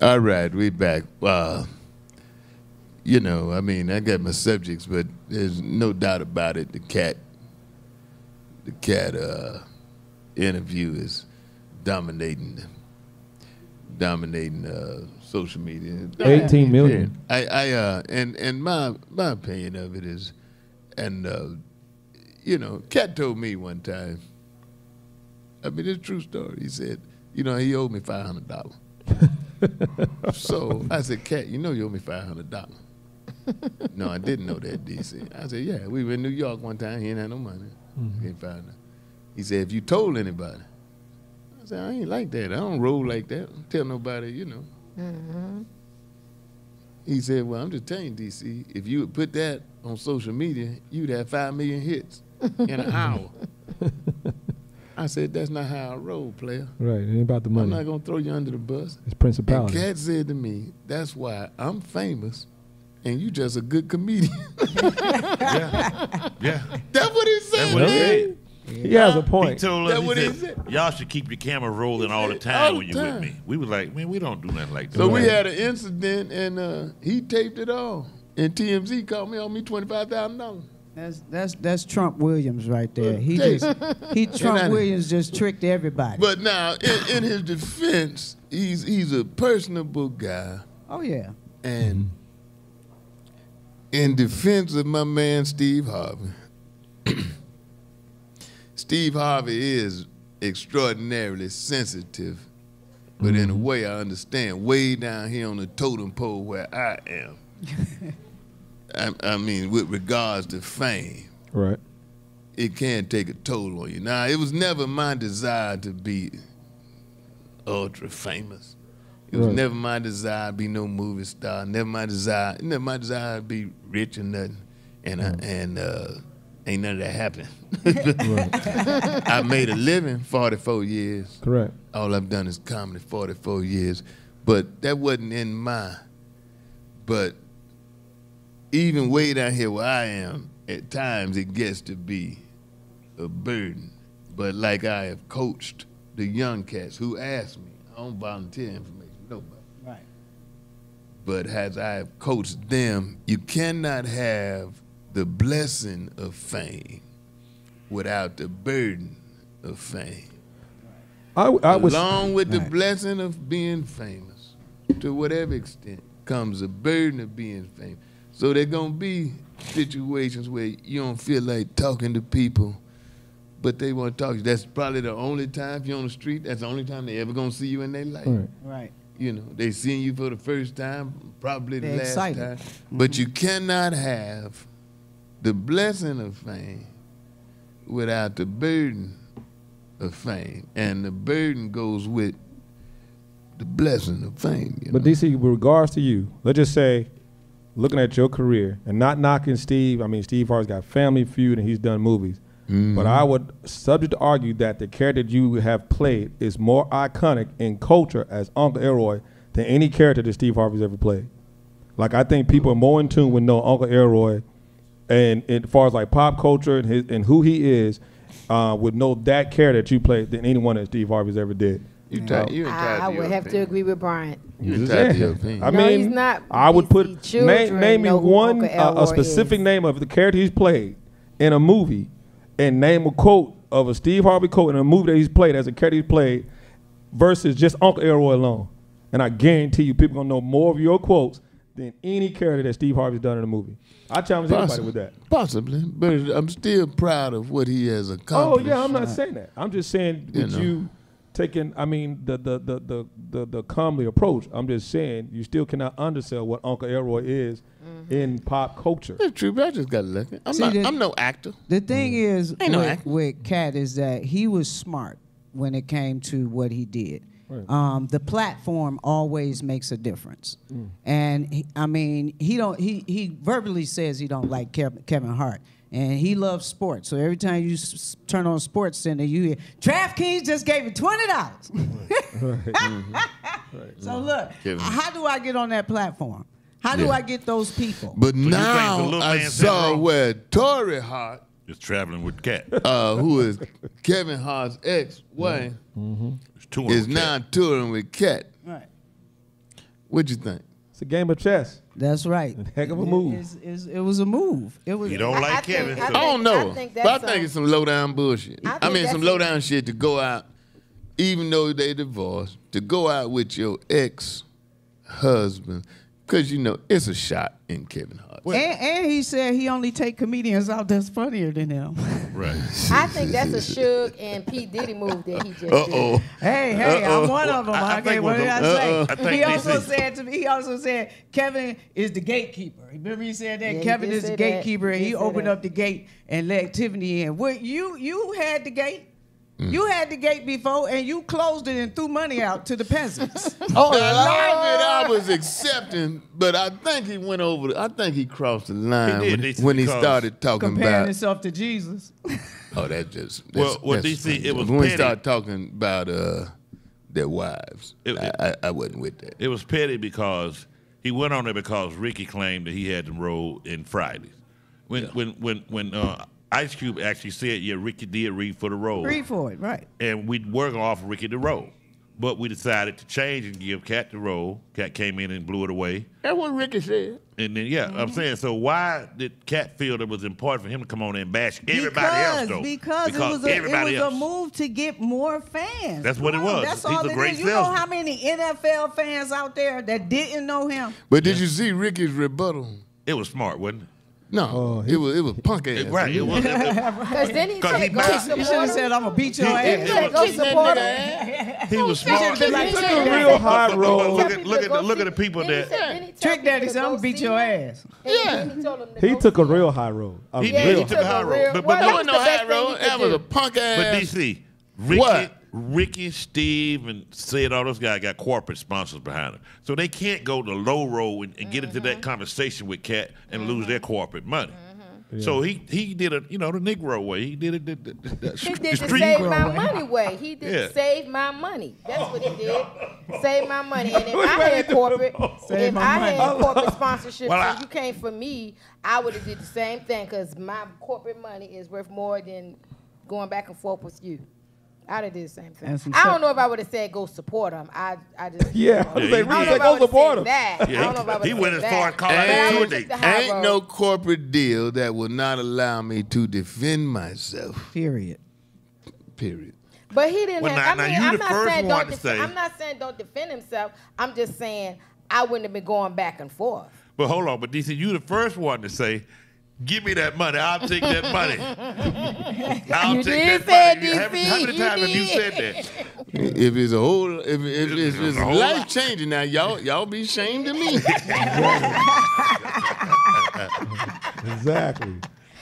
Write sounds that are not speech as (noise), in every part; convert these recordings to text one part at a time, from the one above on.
All right, we back. Uh, you know, I mean, I got my subjects, but there's no doubt about it. The Katt, the Katt uh, interview is dominating, dominating uh, social media. 18 million. I, I, uh, and and my my opinion of it is, and uh, you know, Katt told me one time. I mean, it's a true story. He said, you know, he owed me five hundred dollars. (laughs) (laughs) so (laughs) I said, Katt, you know you owe me five hundred dollars. (laughs) no, I didn't know that, DC. I said, yeah, we were in New York one time. He ain't had no money. Mm-hmm. He ain't out. He said, if you told anybody, I said, I ain't like that. I don't roll like that. Don't tell nobody, you know. He said, well, I'm just telling you, DC, if you would put that on social media, you'd have five million hits in an hour. I said, that's not how I roll, player. Right. It ain't about the money. I'm not gonna throw you under the bus. It's And principality. Katt said to me, that's why I'm famous and you just a good comedian. (laughs) Yeah. Yeah. that's what he said. That's what he man. said. He has a He point. told That us, he what he said, said? y'all should keep your camera rolling all the time all when you're with me. We was like, man, we don't do nothing like that. So we had an incident and uh, he taped it all. And TMZ called me on me twenty five thousand dollars. That's that's that's Trump Williams right there. Uh, he Hey. just he Trump I- Williams just tricked everybody. But now, in, in his defense, he's he's a personable guy. oh yeah. And in defense of my man Steve Harvey, (clears throat) Steve Harvey is extraordinarily sensitive, but in a mm-hmm. way I understand, way down here on the totem pole where I am. (laughs) I, I mean, with regards to fame, Right. it can take a toll on you. Now, it was never my desire to be ultra famous. It was Right. never my desire to be no movie star. Never my desire. Never my desire to be rich or nothing. And I, and uh, ain't none of that happened. (laughs) I made a living 44 years. Correct. All I've done is comedy 44 years. But that wasn't in my. But even way down here where I am, at times it gets to be a burden. But like I have coached the young cats who ask me, I don't volunteer information, nobody. Right. But as I have coached them, you cannot have the blessing of fame without the burden of fame. I, I was. Along with the blessing of being famous, to whatever extent, comes the burden of being famous. So there gonna be situations where you don't feel like talking to people, but they want to talk to you. That's probably the only time if you're on the street. That's the only time they ever gonna see you in their life. Right. Right. You know, they seeing you for the first time, probably the They're last excited. time. Mm-hmm. But you cannot have the blessing of fame without the burden of fame. And the burden goes with the blessing of fame. You But know? DC, with regards to you, let's just say, looking at your career and not knocking Steve. I mean, Steve Hart's got Family Feud and he's done movies. But I would subject to argue that the character you have played is more iconic in culture as Uncle Elroy than any character that Steve Harvey's ever played. Like I think people are more in tune with know Uncle Elroy, and, and as far as like pop culture and his and who he is, uh, would know that character that you played than anyone that Steve Harvey's ever did. you tied, you I, entitled I to your would have to agree with Brian. You Just entitled to opinion. I No, mean, he's not. I would put name, children name me one Uncle uh, a specific is. name of the character he's played in a movie, and name a quote of a Steve Harvey quote in a movie that he's played as a character he's played, versus just Uncle Elroy alone. And I guarantee you, people gonna know more of your quotes than any character that Steve Harvey's done in a movie. I challenge anybody Possibly. with that. Possibly, but I'm still proud of what he has accomplished. Oh yeah, I'm not saying that. I'm just saying You that know. you taking. I mean the the the the the, the calmly approach. I'm just saying you still cannot undersell what Uncle Elroy is in pop culture. That's true, but I just got lucky. I'm See, not. the- I'm no actor. The thing is Ain't no with, act. with Katt is that he was smart when it came to what he did. Right. Um, the platform always makes a difference, Mm. and he, I mean he don't he he verbally says he don't like Kev- Kevin Hart, and he loves sports. So every time you s- s- turn on Sports Center, you hear DraftKings just gave you twenty dollars. (laughs) So look, Kevin. how do I get on that platform? How do Yeah. I get those people? But you now I saw syndrome- where Torrei Hart, is traveling with Katt. uh, who is Kevin Hart's ex-wife, It's touring is with now Katt. touring with Katt. right. What'd you think? It's a game of chess. That's right. (laughs) Heck of a move. It's- it's- it was a move. It was. You don't like I think- Kevin. I so- I don't I know, think but I think a- it's some low down bullshit. I I, mean, some a- low down shit to go out, even though they divorced, to go out with your ex husband, because you know it's a shot in Kevin Hart. and, and he said he only take comedians out that's funnier than him. right. (laughs) I think that's a Suge and P Diddy move that he just Uh did. oh. Hey, hey, Uh-oh. I'm one of them. I- I I, think okay, what what did I the- say? I he also DC said to me. He also said Kevin is the gatekeeper. Remember he said that Yeah, Kevin is the say that. gatekeeper, and He he opened that. up the gate and let Tiffany in. What you you had the gate. Mm. You had the gate before, and you closed it and threw money out to the peasants. (laughs) Oh, a lot of it I was accepting, but I think he went over. The, I think he crossed the line He did, when, when he started talking comparing about. himself to Jesus. (laughs) Oh, that just that's, Well, well, that's DC, strange. it was when he started talking about uh, their wives. It- it- I, I, I wasn't with that. It was petty because he went on there because Ricky claimed that he had to roll in Fridays. When when when when uh, Ice Cube actually said, yeah, Ricky did read for the role, Read for it, right? and we'd work off Ricky the role. But we decided to change and give Katt the role. Katt came in and blew it away. That's what Ricky said. And then, yeah, Mm-hmm. I'm saying, so why did Katt feel it was important for him to come on there and bash everybody because, else, though? Because, it was, a, it was else. a move to get more fans. That's what it was. That's He's all a it great is. You know how many NFL fans out there that didn't know him? But did you see Ricky's rebuttal? It was smart, wasn't it? No, Oh, he- it was it was punk ass. Right. It was. (laughs) It, it- Because then he 'Cause said, he go bounced. support You should have said, "I'm gonna beat your He- He ass." said, go support him. he was smart. been like, He took Trick a Daddy. real high But- but road. Look at look at the, look at the people Then he that. said- then he Trick Daddy said, "I'm gonna beat your ass." Yeah. he told him to He go took a real high road. A He, Yeah, he real took took a high road. But, Well, but, That that no, wasn't was no high road. he That was a punk ass. but. DC, Ricky, What? Ricky, Steve, and said all those guys got corporate sponsors behind them, so they can't go the low road and, and get into Mm-hmm. that conversation with Katt and lose their corporate money. So he he did it, you know, the Negro way. He did it the, the, the, the (laughs) He did the street save my way. money way. He did Yeah. save my money. That's what he did. (laughs) Save my money. And if I had corporate, (laughs) if I money. had corporate sponsorship Well, and I- you came for me, I would have did the same thing because my corporate money is worth more than going back and forth with you. I'd have did the same thing. I don't stuff- know if I would have said go support him. I I just Yeah, (laughs) Yeah, I was he. I don't know said, if I go would've support him. that. I don't know if I he would've went as far as calling But I tour would've date. took the Ain't no corporate deal that will not allow me to defend myself. Period. Period. But he didn't Well, have. now- I mean, you I'm the not first saying don't. to Def- say- I'm not saying don't defend himself. I'm just saying I wouldn't have been going back and forth. But hold on, but DC, you the first one to say, "Give me that money. I'll take that money. (laughs) I'll You take did that say money." it, How many, how many You times have you said that? If it's a whole, if, if, if It's it's, a whole lot. life changing now, y'all y'all be ashamed of me. (laughs) Exactly.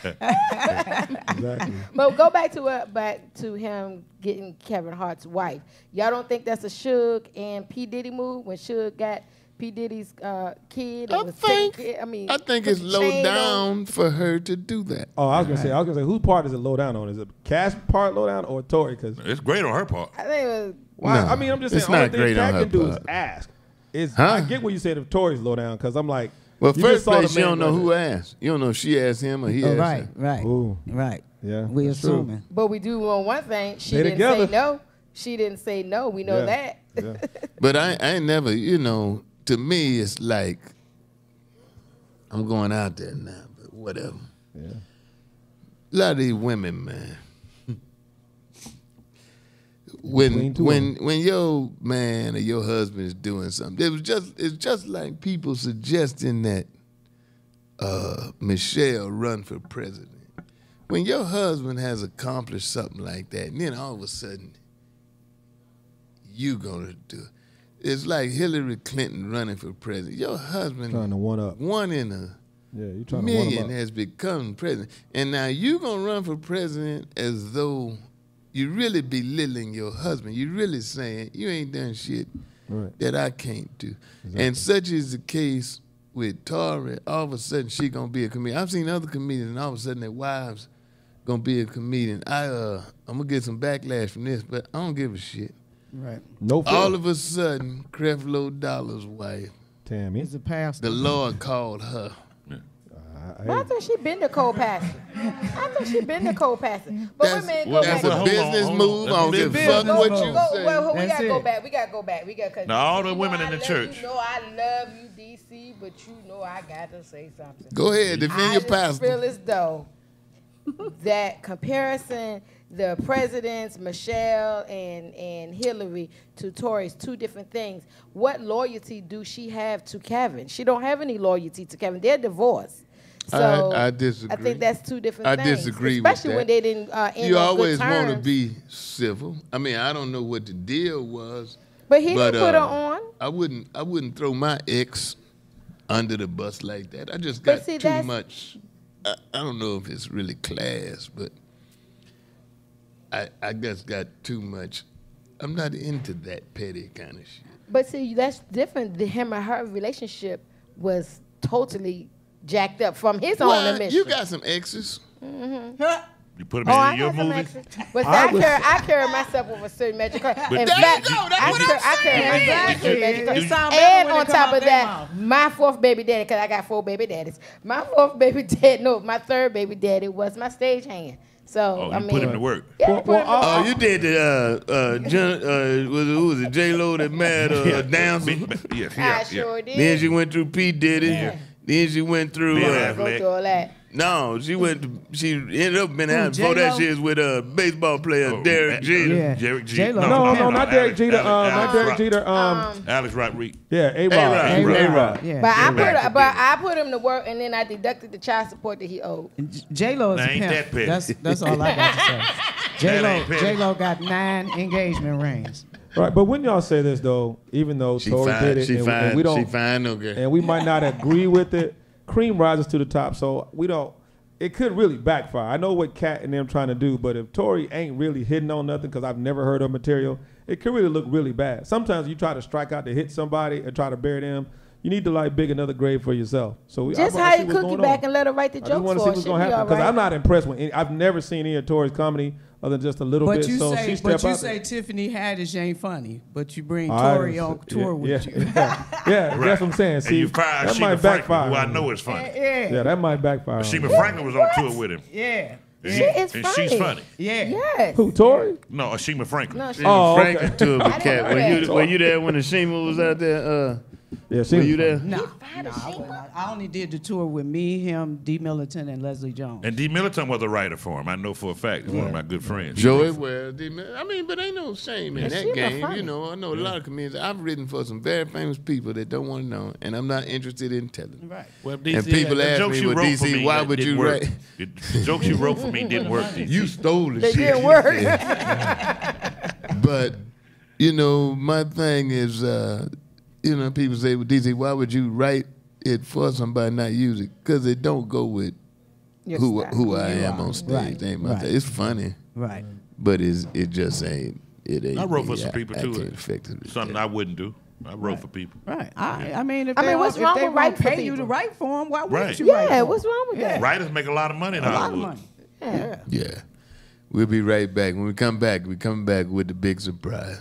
exactly. But go back to uh, back to him getting Kevin Hart's wife. Y'all don't think that's a Suge and P Diddy move when Suge got P Diddy's uh, kid? I think care- I mean, I think it's low chain on- down for her to do that. Oh, I was gonna say, I was gonna say, whose part is it low down on? Is it Cash part low down or Torrei? Because It's great on her part. I think it was. why? No, I mean, I'm just it's saying, only not thing great on her can do is ask. Is Huh? I get what you said if Torrei's low down because I'm like, Well, first just saw the place, you don't know who asked. You don't know if she asked him or he Oh, asked right, her. right, Ooh. right. Yeah, We that's true. assuming. But we do know one thing. She They didn't together. say no. She didn't say no. We know Yeah. that. Yeah. But I, I ain't never, you know, to me, it's like, I'm going out there now, but whatever. Yeah. A lot of these women, man. when Between two of when when your man or your husband is doing something, it was just it's just like people suggesting that uh, Michelle run for president. When your husband has accomplished something like that, and then all of a sudden you gonna do it. It's like Hillary Clinton running for president. Your husband Trying to one up. one in a Yeah, you trying one million him up. has become president. And now you gonna run for president as though you really belittling your husband. You really saying you ain't done shit Right. that I can't do. And such is the case with Torrei. All of a sudden she gonna be a comedian. I've seen other comedians and all of a sudden their wives gonna be a comedian. I uh I'm gonna get some backlash from this, but I don't give a shit. Right. No fear. All of a sudden, Creflo Dollar's wife, Tammy. is a pastor. the Lord called her. I, I hey. I think she been the co-pastor. I think she been the co-pastor. But That's, women, go well, that's back. well, a hold on, business hold on. move. I don't a give a fuck what Go- you Go, say. well, we That's gotta go back. We gotta go back. We got because Now, all the women in the church. You know I love you, DC, but you know I got to say something. Go ahead, defend I your just pastor. feel as though that comparison, the presidents, Michelle and and Hillary to Torrei is two different things. What loyalty do she have to Kevin? She don't have any loyalty to Kevin. They're divorced. I- So I disagree. I think that's two different I things. disagree with Especially when they didn't uh, end You always want to be civil. I mean, I don't know what the deal was. But he but, didn't put her uh, on. I wouldn't. I wouldn't throw my ex under the bus like that. I just got see, too much. I, I don't know if it's really class, but I I just got too much. I'm not into that petty kind of shit. But see, that's different. The him and her relationship was totally jacked up from his own Well, admission. you got some exes. Mm-hmm. You put them Oh, in I your got some exes. But see, I I, carry, I carry myself with a certain measure. In there you fact, go. That's I, what carry- I'm I carry saying. myself with a certain Exactly. measure. It sound better And on top of that, mouth. my fourth baby daddy, because I got four baby daddies. My fourth baby (laughs) daddy, no, my third baby daddy was my stage hand. So Oh, I you mean, put him to work. Yeah, Well, well, Oh, work. you did the uh uh, John, uh was it, who was it J Lo that married uh, dancer? Big- big- yeah, I yeah, sure yeah. did. Then she went through P Diddy. Yeah. Then she went through. Ben Uh, Affleck. Go through all that. no, she went. To, she ended up being out. Before that, she was with a baseball player Oh, Derek Jeter. Yeah. Derek Jeter. J-Lo. No, no, no, not Derek Alex- Jeter. Alex- Um, not Alex Derek Rod- Jeter. Um, Alex Rodriguez. yeah, A A-Rod. A-Rod. A Rod. Yeah. But I put, but I put him to work, and then I deducted the child support that he owed. J Lo is a ain't pimp. that petty. That's that's all I got to say. J Lo. J Lo got nine engagement rings. Right, but when y'all say this though, even though She Torrei fine. did it, She and, fine. and we don't, she fine. Okay. and we might not agree with it, cream rises to the top. So we don't. It could really backfire. I know what Katt and them trying to do, but if Torrei ain't really hitting on nothing, because I've never heard of material, it could really look really bad. Sometimes you try to strike out to hit somebody and try to bury them. You need to like dig another grave for yourself. So we, Just I wanna how you cook you back on. and let her write the joke. I just want to see what's going to happen because right. I'm not impressed with. Any, I've never seen any of Torrei's comedy other than just a little But bit. you so say stepped but you out say there. Tiffany Haddish ain't funny, but you bring I Torrei didn't on tour yeah, with yeah, you. (laughs) Yeah, yeah Right. that's what I'm saying. See, and you fired that Sheema might Franklin, backfire. who I know him. is funny. yeah. Yeah, that might backfire. on Sheema him. Franklin was on tour with him. Yeah. She he- is and funny. she's funny. Yeah. Yes. Who Torrei? No, Ashima Franklin. No, she, Oh, okay. Franklin tour with Katt. Were you, were you there when the Shima was out there? Uh, Yeah, she were you there? No, fired no, a I, wasn't. I only did the tour with me, him, D. Militant, and Leslie Jones. And D. Militant was a writer for him. I know for a fact. He's one of my good friends. Joey Well, I mean, but ain't no shame in Yeah, that she game. You know, I know a lot of comedians. I've written for some very famous people that don't want to know, and I'm not interested in telling. right. Well, And people the ask jokes me, you well, DC, me why would you work. write- (laughs) The the jokes you wrote for me (laughs) didn't work. DC. You stole the They shit. didn't work. (laughs) but you know, my thing is, uh, you know, people say, "Well, DC, why would you write it for somebody not use it? Because it don't go with Your who style. who I You am are. on stage. Right, Ain't my right. It's funny, Right. but it's, it just ain't. It ain't. I wrote for some people I too. can't effectively Something do I wouldn't do. I wrote for people. Right. I, I mean, if I mean, what's if wrong they with won't writing for pay you to write for them, why Right. wouldn't you write Yeah, for what's 'em? wrong with Yeah. that? Writers make a lot of money in A lot of Hollywood. money. Yeah. Yeah, we'll be right back. When we come back, we come back with the big surprise.